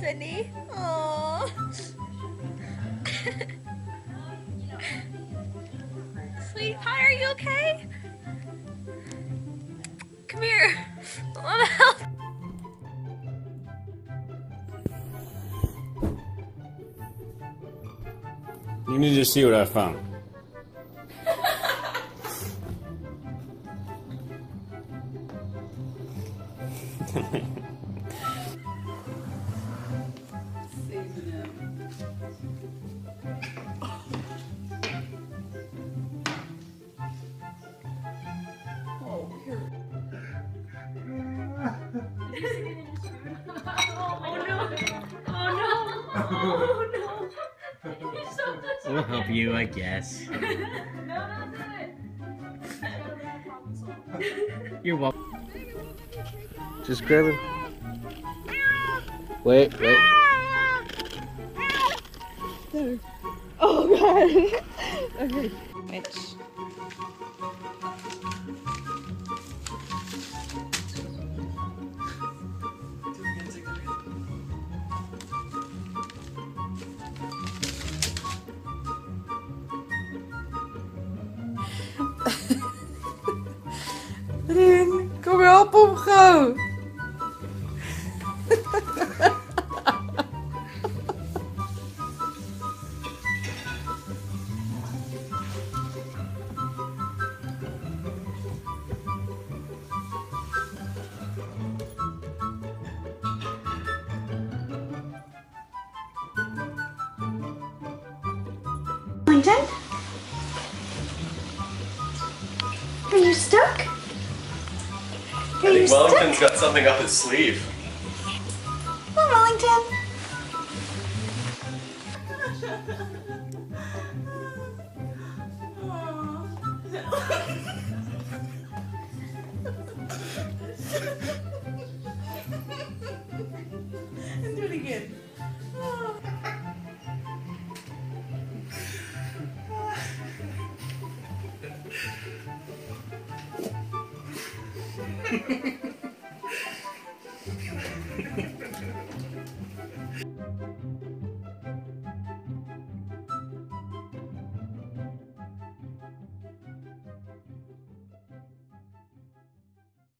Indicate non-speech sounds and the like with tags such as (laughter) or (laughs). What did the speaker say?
Sydney? Aww. Sweet pie, are you okay? Come here. To help. You need to see what I found. (laughs) (laughs) We'll help you, I guess. (laughs) You're welcome. Just grab him. Wait, wait. Oh god. (laughs) okay. Mitch. (laughs) Rin, kom help hem gauw. Wellington? Are you stuck? Are I you think stuck? Wellington's got something up his sleeve. Come on, Wellington. Do (laughs) Thank you.